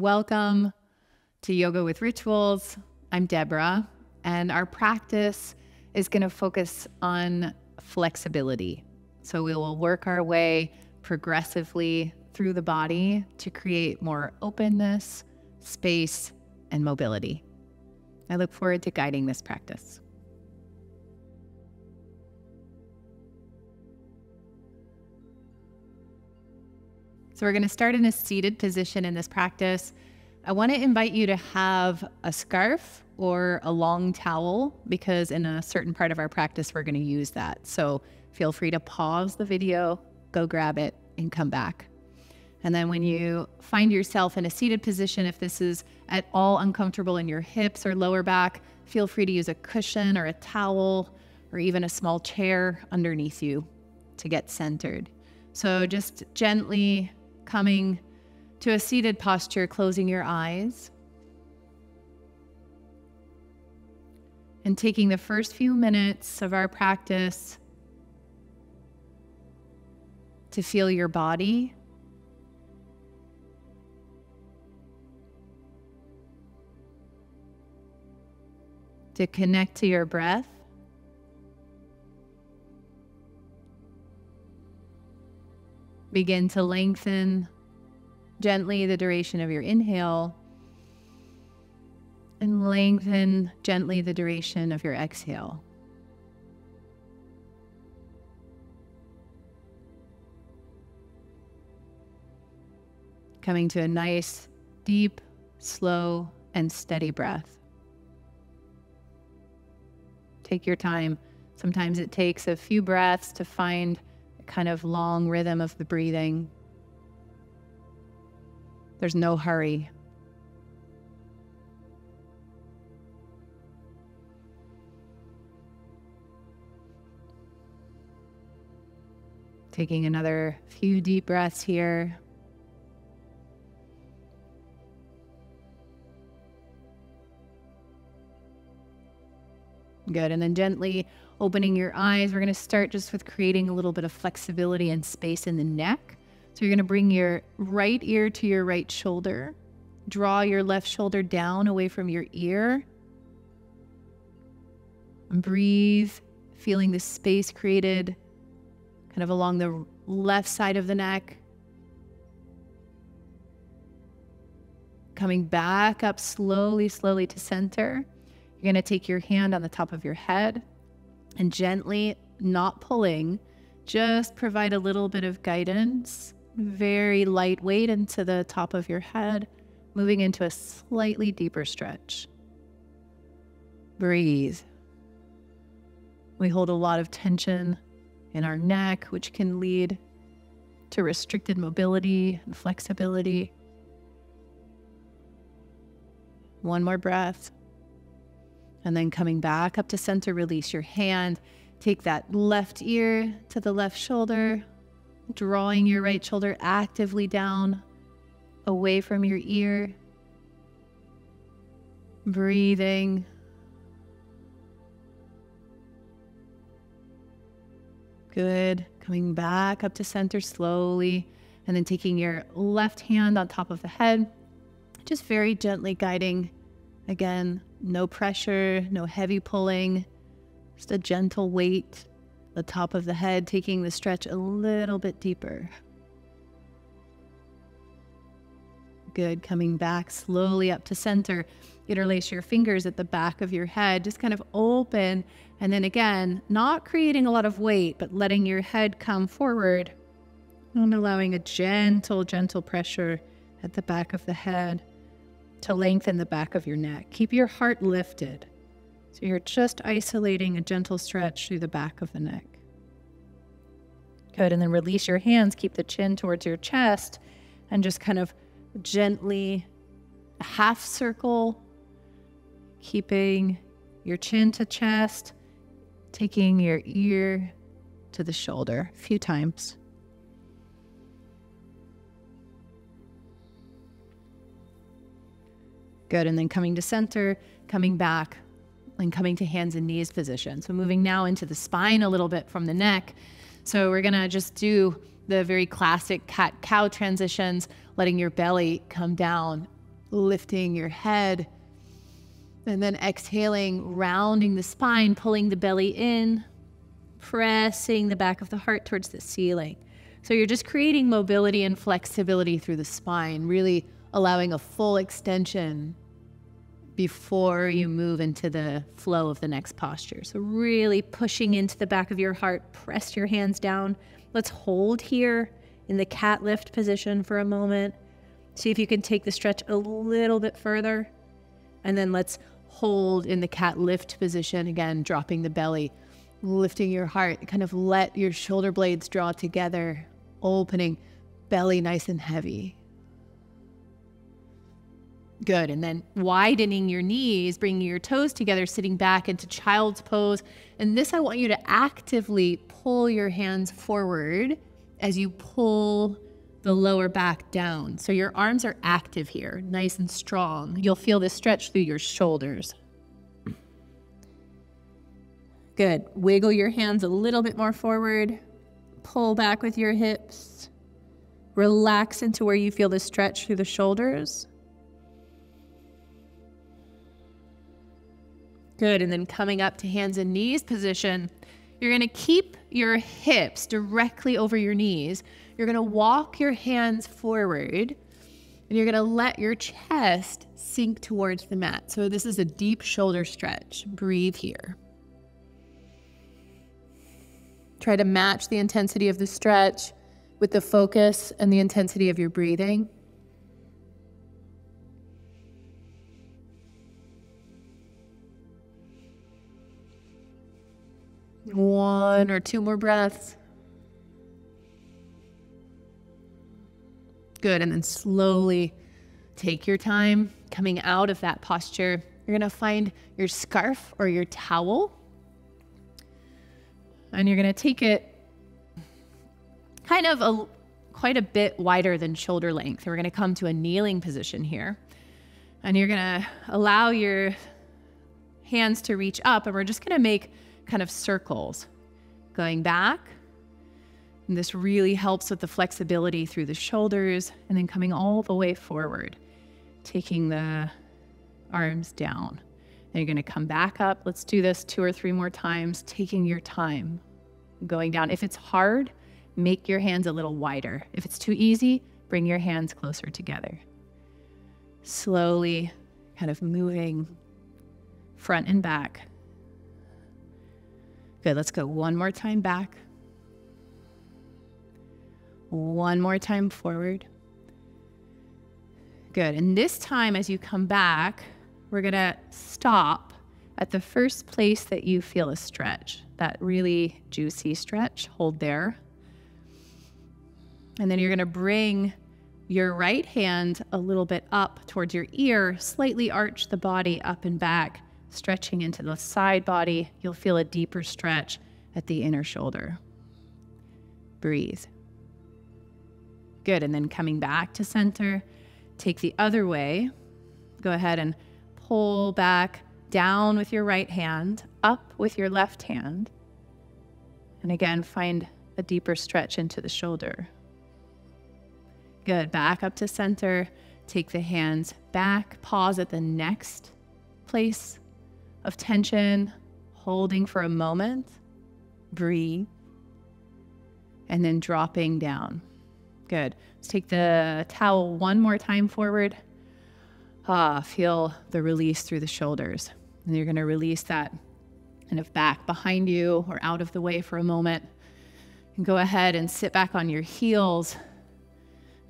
Welcome to Yoga with Rituals. I'm Deborah, and our practice is going to focus on flexibility. So we will work our way progressively through the body to create more openness, space, and mobility. I look forward to guiding this practice. So, we're going to start in a seated position in this practice. I want to invite you to have a scarf or a long towel because in a certain part of our practice, we're going to use that. So, feel free to pause the video, go grab it, and come back. And then when you find yourself in a seated position, if this is at all uncomfortable in your hips or lower back, feel free to use a cushion or a towel or even a small chair underneath you to get centered. So just gently coming to a seated posture, closing your eyes. And taking the first few minutes of our practice to feel your body to connect to your breath. Begin to lengthen gently the duration of your inhale and lengthen gently the duration of your exhale. Coming to a nice, deep, slow, and steady breath. Take your time. Sometimes it takes a few breaths to find kind of long rhythm of the breathing. There's no hurry. Taking another few deep breaths here. Good. And then gently opening your eyes. We're going to start just with creating a little bit of flexibility and space in the neck. So you're going to bring your right ear to your right shoulder. Draw your left shoulder down away from your ear. And breathe, feeling the space created kind of along the left side of the neck. Coming back up slowly, slowly to center. You're going to take your hand on the top of your head and gently, not pulling, just provide a little bit of guidance, very lightweight into the top of your head, moving into a slightly deeper stretch. Breathe. We hold a lot of tension in our neck, which can lead to restricted mobility and flexibility. One more breath. And then coming back up to center, release your hand. Take that left ear to the left shoulder, drawing your right shoulder actively down away from your ear. Breathing. Good. Coming back up to center slowly. And then taking your left hand on top of the head, just very gently guiding again no pressure, no heavy pulling, just a gentle weight, the top of the head, taking the stretch a little bit deeper. Good. Coming back slowly up to center. Interlace your fingers at the back of your head, just kind of open. And then again, not creating a lot of weight, but letting your head come forward and allowing a gentle, gentle pressure at the back of the head to lengthen the back of your neck. Keep your heart lifted. So you're just isolating a gentle stretch through the back of the neck. Good. And then release your hands. Keep the chin towards your chest and just kind of gently half circle, keeping your chin to chest, taking your ear to the shoulder a few times. Good. And then coming to center, coming back, and coming to hands and knees position. So moving now into the spine a little bit from the neck. So we're going to just do the very classic cat cow transitions, letting your belly come down lifting your head. And then exhaling, rounding the spine, pulling the belly in, pressing the back of the heart towards the ceiling. So you're just creating mobility and flexibility through the spine, really allowing a full extension before you mm-hmm. move into the flow of the next posture. So, really pushing into the back of your heart, press your hands down. Let's hold here in the cat lift position for a moment. See if you can take the stretch a little bit further. And then let's hold in the cat lift position again, dropping the belly, lifting your heart. Kind of let your shoulder blades draw together, opening, belly nice and heavy. Good. And then widening your knees, bringing your toes together, sitting back into child's pose. And this, I want you to actively pull your hands forward as you pull the lower back down. So your arms are active here, nice and strong. You'll feel this stretch through your shoulders. Good. Wiggle your hands a little bit more forward. Pull back with your hips. Relax into where you feel the stretch through the shoulders. Good. And then coming up to hands and knees position, you're going to keep your hips directly over your knees. You're going to walk your hands forward and you're going to let your chest sink towards the mat. So this is a deep shoulder stretch. Breathe here. Try to match the intensity of the stretch with the focus and the intensity of your breathing. One or two more breaths. Good. And then slowly take your time coming out of that posture. You're going to find your scarf or your towel. And you're going to take it kind of a quite a bit wider than shoulder length. We're going to come to a kneeling position here. And you're going to allow your hands to reach up and we're just going to make kind of circles going back. And this really helps with the flexibility through the shoulders and then coming all the way forward, taking the arms down. And you're going to come back up. Let's do this two or three more times, taking your time going down. If it's hard, make your hands a little wider. If it's too easy, bring your hands closer together. Slowly, kind of moving front and back Good, let's go one more time back. One more time forward. Good, and this time as you come back, we're gonna stop at the first place that you feel a stretch, that really juicy stretch. Hold there. And then you're gonna bring your right hand a little bit up towards your ear, slightly arch the body up and back stretching into the side body, you'll feel a deeper stretch at the inner shoulder. Breathe. Good. And then coming back to center, take the other way. Go ahead and pull back down with your right hand, up with your left hand. And again, find a deeper stretch into the shoulder. Good. Back up to center. Take the hands back. Pause at the next place of tension, holding for a moment, breathe, and then dropping down. Good. Let's take the towel one more time forward. Ah, feel the release through the shoulders. And you're going to release that kind of back behind you or out of the way for a moment. And go ahead and sit back on your heels.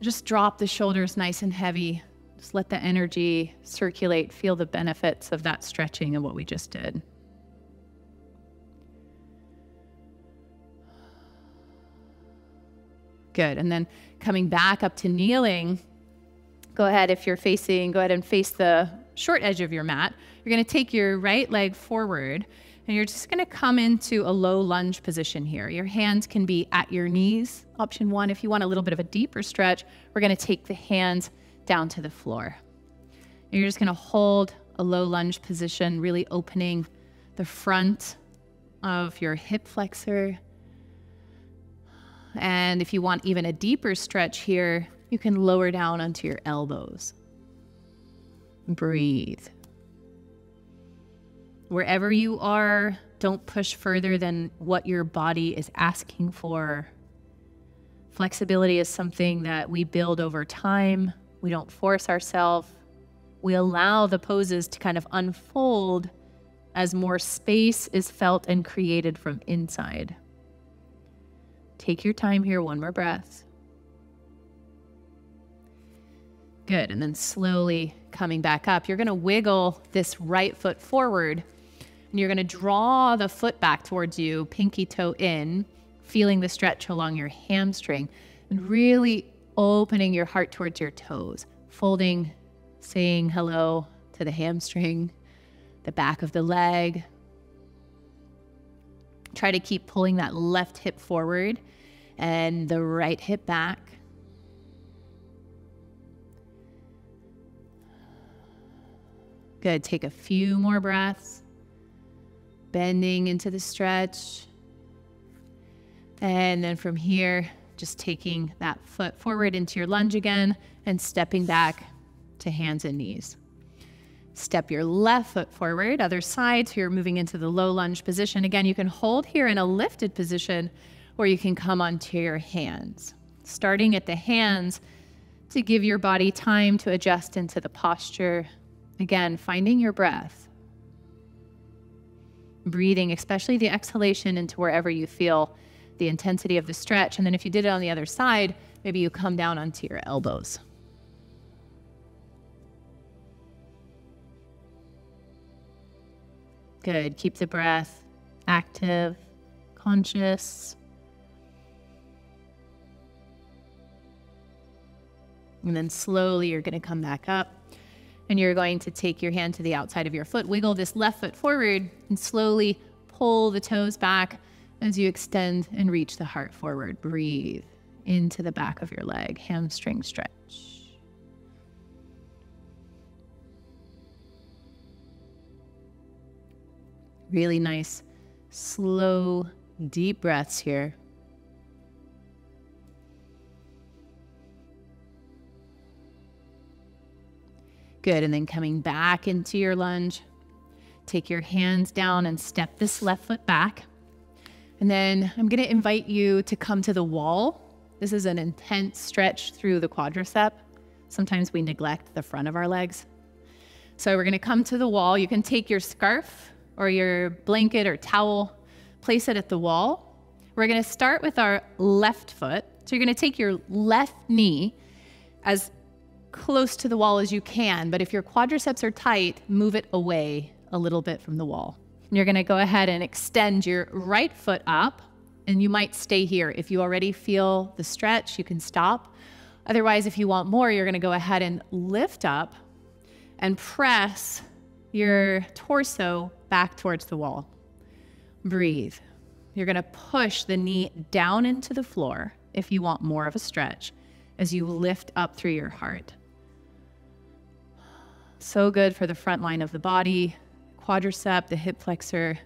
Just drop the shoulders nice and heavy just let the energy circulate, feel the benefits of that stretching and what we just did. Good. And then coming back up to kneeling, go ahead if you're facing, go ahead and face the short edge of your mat. You're going to take your right leg forward and you're just going to come into a low lunge position here. Your hands can be at your knees, option one. If you want a little bit of a deeper stretch, we're going to take the hands down to the floor. And you're just going to hold a low lunge position, really opening the front of your hip flexor. And if you want even a deeper stretch here, you can lower down onto your elbows. Breathe. Wherever you are, don't push further than what your body is asking for. Flexibility is something that we build over time. We don't force ourselves. We allow the poses to kind of unfold as more space is felt and created from inside. Take your time here, one more breath. Good. And then slowly coming back up, you're going to wiggle this right foot forward and you're going to draw the foot back towards you, pinky toe in, feeling the stretch along your hamstring and really opening your heart towards your toes, folding, saying hello to the hamstring, the back of the leg. Try to keep pulling that left hip forward and the right hip back. Good. Take a few more breaths, bending into the stretch. And then from here, just taking that foot forward into your lunge again and stepping back to hands and knees. Step your left foot forward, other side, so you're moving into the low lunge position. Again, you can hold here in a lifted position or you can come onto your hands. Starting at the hands to give your body time to adjust into the posture. Again, finding your breath. Breathing, especially the exhalation into wherever you feel the intensity of the stretch. And then if you did it on the other side, maybe you come down onto your elbows. Good. Keep the breath active, conscious. And then slowly you're going to come back up and you're going to take your hand to the outside of your foot, wiggle this left foot forward, and slowly pull the toes back as you extend and reach the heart forward, breathe into the back of your leg, hamstring stretch. Really nice, slow, deep breaths here. Good. And then coming back into your lunge, take your hands down and step this left foot back. And then I'm going to invite you to come to the wall. This is an intense stretch through the quadricep. Sometimes we neglect the front of our legs. So we're going to come to the wall. You can take your scarf or your blanket or towel, place it at the wall. We're going to start with our left foot. So you're going to take your left knee as close to the wall as you can, but if your quadriceps are tight, move it away a little bit from the wall. You're going to go ahead and extend your right foot up, and you might stay here. If you already feel the stretch, you can stop. Otherwise, if you want more, you're going to go ahead and lift up and press your torso back towards the wall. Breathe. You're going to push the knee down into the floor if you want more of a stretch as you lift up through your heart. So good for the front line of the body, quadricep, the hip flexor.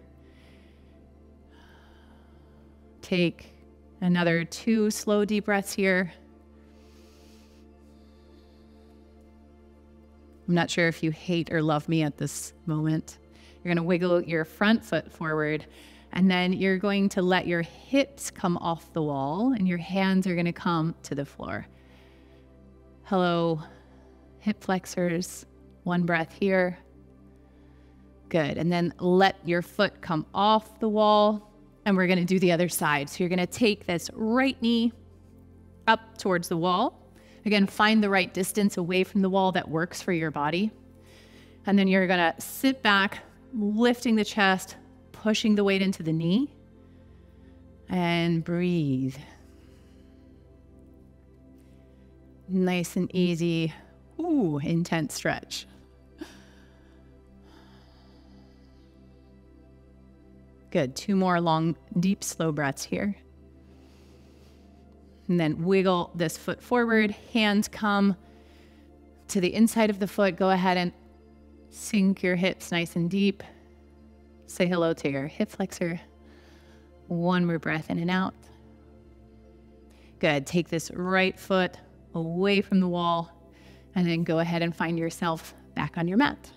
Take another two slow, deep breaths here. I'm not sure if you hate or love me at this moment. You're going to wiggle your front foot forward, and then you're going to let your hips come off the wall, and your hands are going to come to the floor. Hello, hip flexors. One breath here. Good. And then let your foot come off the wall. And we're going to do the other side. So you're going to take this right knee up towards the wall. Again, find the right distance away from the wall that works for your body. And then you're going to sit back, lifting the chest, pushing the weight into the knee, and breathe. Nice and easy. Ooh, intense stretch. Good. Two more long, deep, slow breaths here. And then wiggle this foot forward. Hands come to the inside of the foot. Go ahead and sink your hips nice and deep. Say hello to your hip flexor. One more breath in and out. Good. Take this right foot away from the wall and then go ahead and find yourself back on your mat.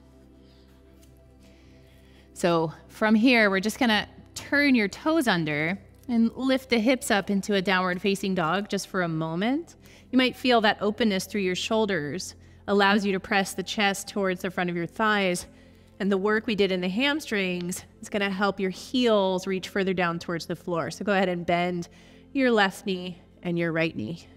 So from here, we're just gonna turn your toes under and lift the hips up into a downward facing dog just for a moment. You might feel that openness through your shoulders allows you to press the chest towards the front of your thighs. And the work we did in the hamstrings is gonna help your heels reach further down towards the floor. So go ahead and bend your left knee and your right knee.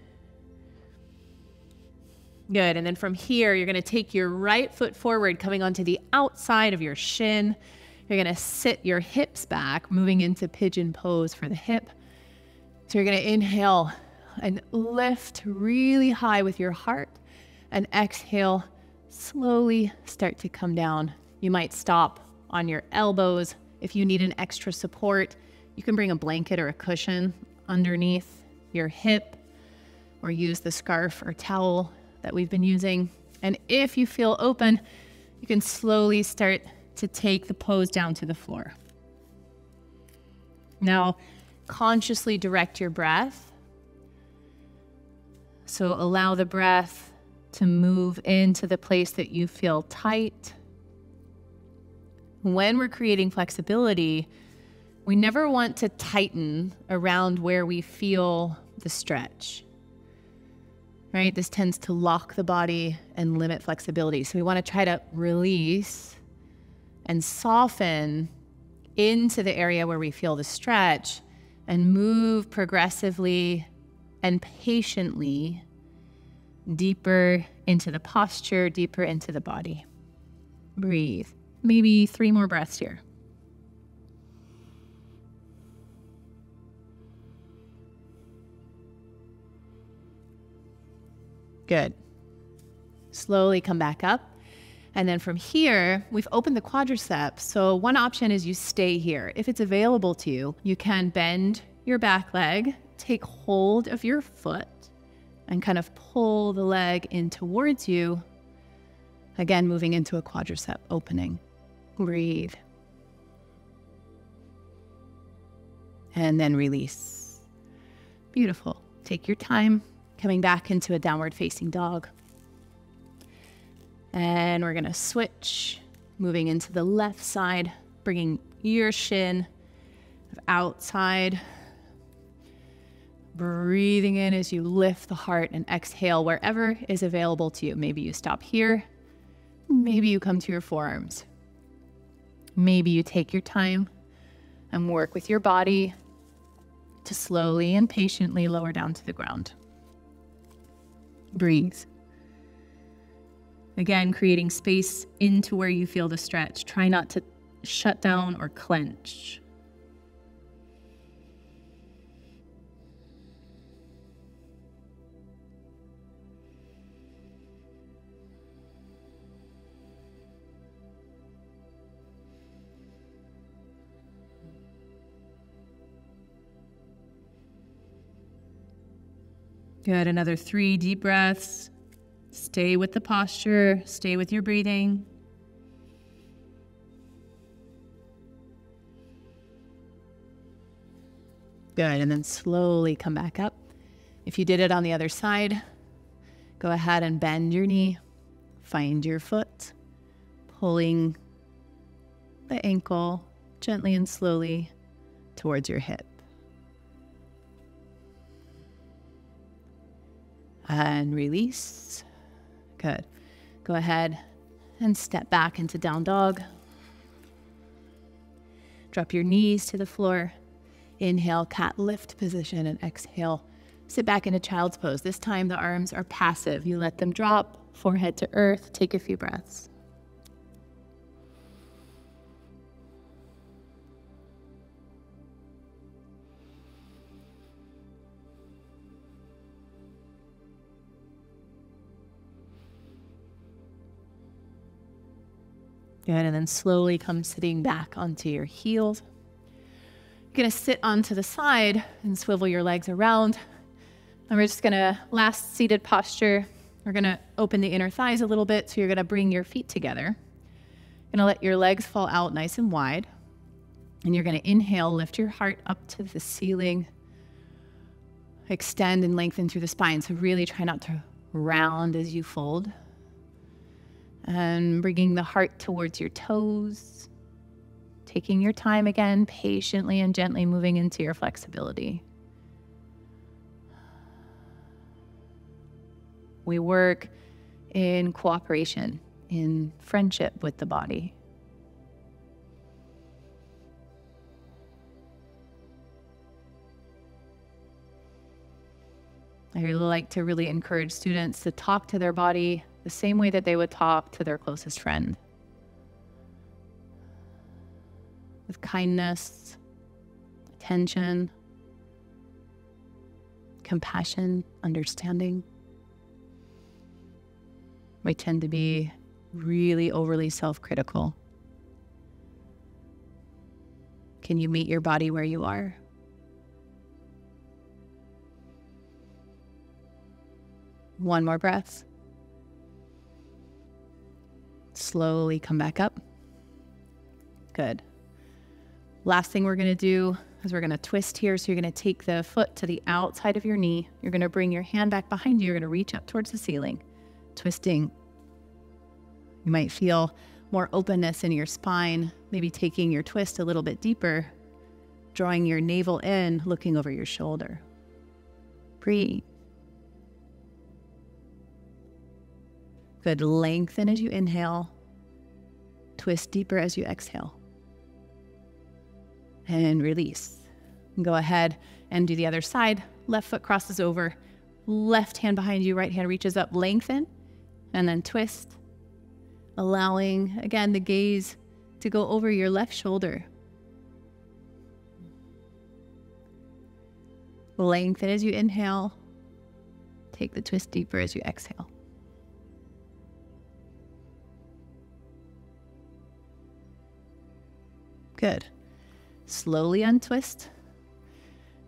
Good. And then from here, you're going to take your right foot forward, coming onto the outside of your shin. You're going to sit your hips back, moving into pigeon pose for the hip. So you're going to inhale and lift really high with your heart and exhale, slowly start to come down. You might stop on your elbows. If you need an extra support, you can bring a blanket or a cushion underneath your hip or use the scarf or towel that we've been using. And if you feel open, you can slowly start to take the pose down to the floor. Now, consciously direct your breath. So allow the breath to move into the place that you feel tight. When we're creating flexibility, we never want to tighten around where we feel the stretch right? This tends to lock the body and limit flexibility. So we want to try to release and soften into the area where we feel the stretch and move progressively and patiently deeper into the posture, deeper into the body. Breathe. Maybe three more breaths here. Good. Slowly come back up. And then from here, we've opened the quadriceps. So one option is you stay here. If it's available to you, you can bend your back leg, take hold of your foot, and kind of pull the leg in towards you. Again, moving into a quadricep opening. Breathe. And then release. Beautiful. Take your time coming back into a downward facing dog. And we're gonna switch, moving into the left side, bringing your shin outside. Breathing in as you lift the heart and exhale wherever is available to you. Maybe you stop here. Maybe you come to your forearms. Maybe you take your time and work with your body to slowly and patiently lower down to the ground. Breathe. Again, creating space into where you feel the stretch. Try not to shut down or clench. Good. Another three deep breaths. Stay with the posture, stay with your breathing. Good. And then slowly come back up. If you did it on the other side, go ahead and bend your knee, find your foot, pulling the ankle gently and slowly towards your hip. and release. Good. Go ahead and step back into down dog. Drop your knees to the floor. Inhale, cat lift position, and exhale, sit back into child's pose. This time the arms are passive. You let them drop, forehead to earth. Take a few breaths. Good. And then slowly come sitting back onto your heels. You're to sit onto the side and swivel your legs around. And we're just going to, last seated posture, we're going to open the inner thighs a little bit. So you're going to bring your feet together. You're to let your legs fall out nice and wide. And you're going to inhale, lift your heart up to the ceiling. Extend and lengthen through the spine. So really try not to round as you fold. And bringing the heart towards your toes. Taking your time again, patiently and gently moving into your flexibility. We work in cooperation, in friendship with the body. I really like to really encourage students to talk to their body the same way that they would talk to their closest friend. With kindness, attention, compassion, understanding. We tend to be really overly self critical. Can you meet your body where you are? One more breath. Slowly come back up. Good. Last thing we're going to do is we're going to twist here. So you're going to take the foot to the outside of your knee. You're going to bring your hand back behind you. You're going to reach up towards the ceiling, twisting. You might feel more openness in your spine, maybe taking your twist a little bit deeper, drawing your navel in, looking over your shoulder. Breathe. Good. Lengthen as you inhale. Twist deeper as you exhale. And release. Go ahead and do the other side. Left foot crosses over. Left hand behind you, right hand reaches up. Lengthen and then twist. Allowing, again, the gaze to go over your left shoulder. Lengthen as you inhale. Take the twist deeper as you exhale. Good. Slowly untwist.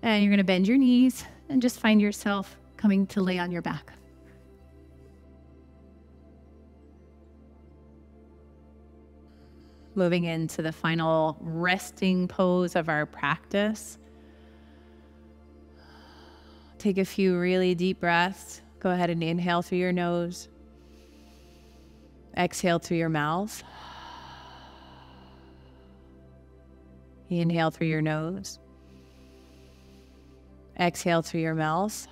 And you're going to bend your knees and just find yourself coming to lay on your back. Moving into the final resting pose of our practice. Take a few really deep breaths. Go ahead and inhale through your nose, exhale through your mouth. Inhale through your nose. Exhale through your mouth.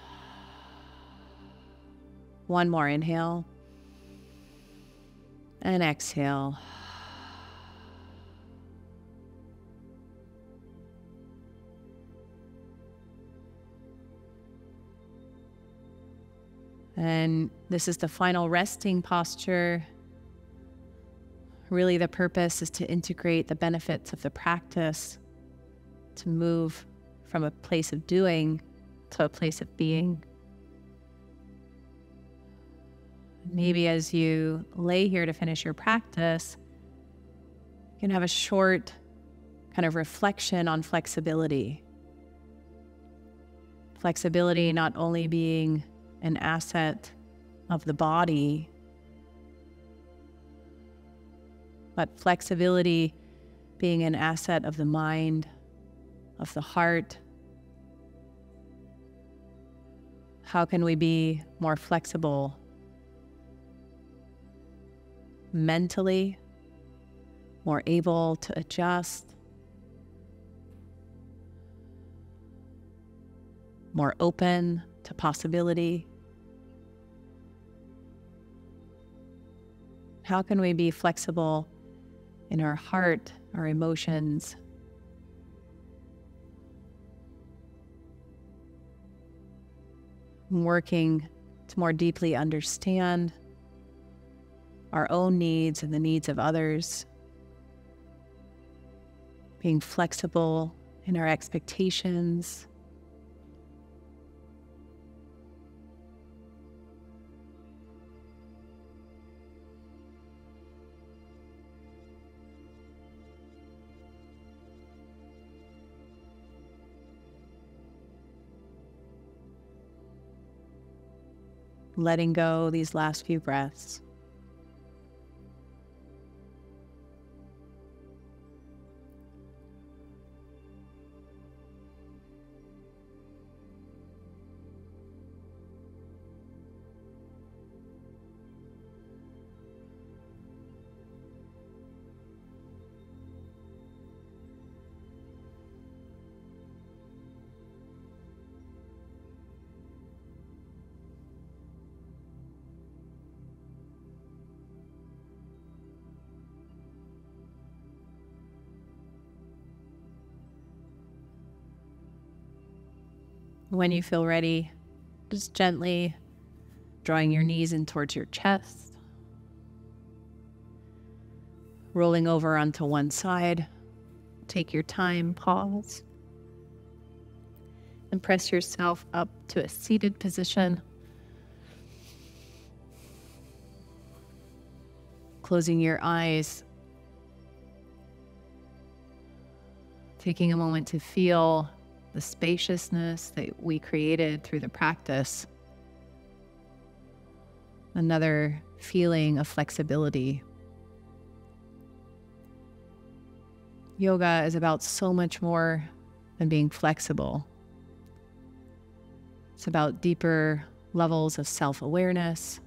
One more inhale. And exhale. And this is the final resting posture Really, the purpose is to integrate the benefits of the practice, to move from a place of doing to a place of being. Maybe as you lay here to finish your practice, you can have a short kind of reflection on flexibility. Flexibility not only being an asset of the body, but flexibility being an asset of the mind, of the heart. How can we be more flexible mentally, more able to adjust, more open to possibility? How can we be flexible in our heart, our emotions. Working to more deeply understand our own needs and the needs of others. Being flexible in our expectations. Letting go these last few breaths. When you feel ready, just gently drawing your knees in towards your chest, rolling over onto one side. Take your time, pause, and press yourself up to a seated position. Closing your eyes, taking a moment to feel the spaciousness that we created through the practice. Another feeling of flexibility. Yoga is about so much more than being flexible. It's about deeper levels of self awareness,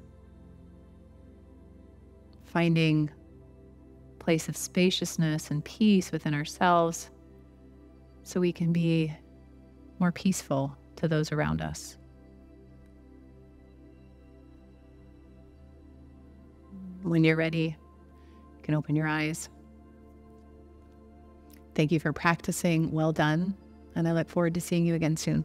finding a place of spaciousness and peace within ourselves so we can be more peaceful to those around us. When you're ready, you can open your eyes. Thank you for practicing. Well done. And I look forward to seeing you again soon.